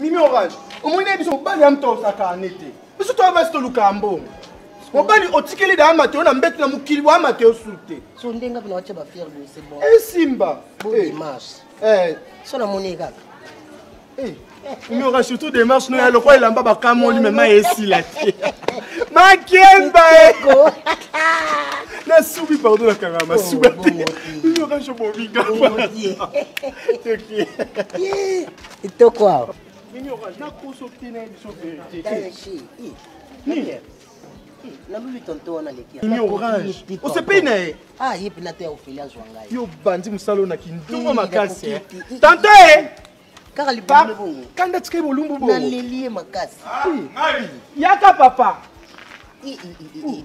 mimi orange omoni na biso mobali ya moto osaka ane te biso toya basi tolukaka mbongo mobali otikeli da amate yo na mbetu na mokili bwa amate yo sur te so ndenge mpe nawatya bafiere boye se bon esimba bodimanche eh. eh. so namoni kaka eh. mioka surtout démarche no ya lokola elamba bakamoli mema esila te makemba nasubi pardon na kangama suba te kitoko awa naluli tonto wana lekiosepei na ye ye mpena te ya ofeli azwa ngai yo bandi mosala oyo na kinduma makasi tonto e kaka libongo bongo kanda tika bolumbu bongo naleli ye makasi ah, yaka papa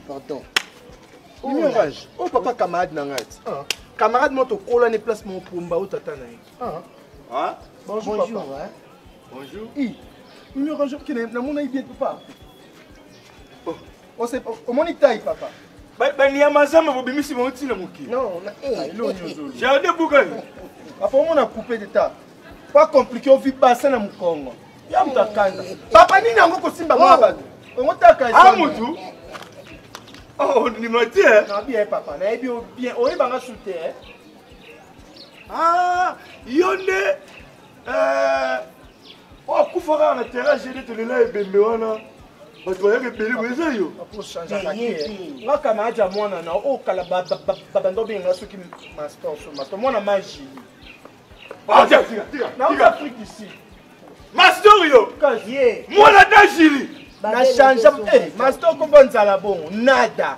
pardon mirage oyo oh, oh, papa camarade na ngai ah. camarade mo tokolani place mo pomba oyo tata na ye ah. bonjour papa bonjour mirage okende namonaki bien papa oh. omoni tai papa baniama zamba bobimisi bango ntina mokili jardin buka papa omona coupe deta pa compliqué ovi basa na mokongo ya moto akanda papa nini yango kosimba mwa bato ongo taka a motu ondima te na bien papa nayebi bien oyebanga su te yo nde akufa kaka na terrain gd tolela ebembe wana bato bayaka ebele boye eza yo nga kamarade ya mwana na oyo kala babanda obenga soki master so master mwana magili na oyo afrique du sud master yo mwana dagili na change eh, master okomba nzala bongo nada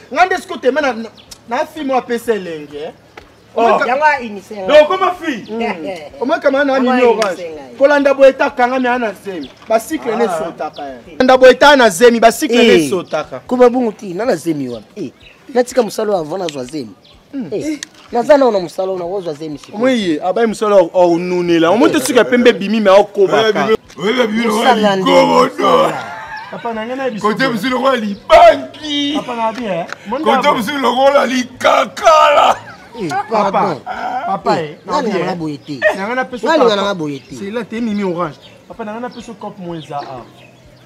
nga nde siko teme na, na, na fi mo apesa elengi eh? Oh. okoma fi omakama na nini orange kolanda boye etakangami aa na zemi basikle ne esotaka kolanda boye etaa na zemi basikle ne esotaka koma bongo ti na na zemi wana natika mosala oyo avant nazwa zemi Hmm. Eh, naza nao na mosala ona ozwa zemi sikoye abayi mosala onunela omo te suka pembe ebimi me akobaka kote mosusu lokola libanki kote mosusu lokola likakala papa papa eh, nanga boye te nanga napesa nanga boye te c'est là te mimi orange papa nanga napesa cop moins a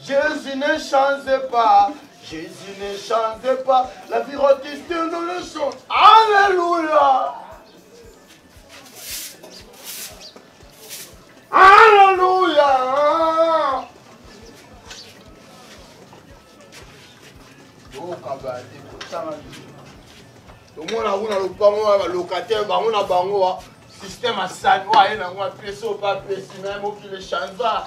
Jesus ne change pas. Jesus ne change pas. La vie rotiste nous le chante. Alléluia. Alléluia. tomona kuna lopango ya balocataire bango na bango wa système asani wa ye nango apesi oyo bapesi me mokili chanza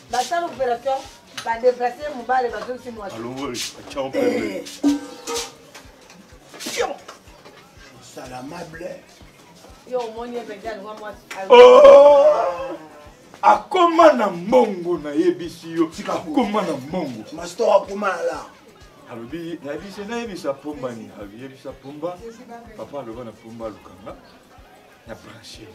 basala opération badeplace mobale bazongisi mwasi salamable yo omoni ye mpenza alingwa mwasi oh! akoma na mbongo nayebisi yo akoma na mbongo mastor akoma na la alobi nayebisi nayebisa pomba nini alobi yebisa pomba papa aloba na pomba alukanga na branche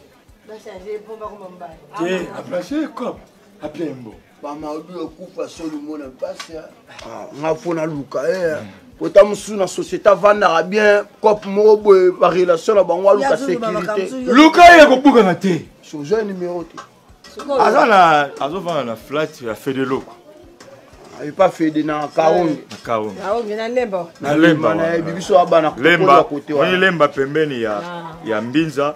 te aplace cop apia ye mbongo bamaobi okufa soni mona mpasi ah, nga mpo naluka ye eh. kota mosusu na société avandaka bien cop moko boye barelation na bango aluka sécurité luka ye kobukana te soza numéro te aza na azovanda na flat ya fede loko epa fede na kaonge na lemba bibiso abana lemba pembeni ya mbinza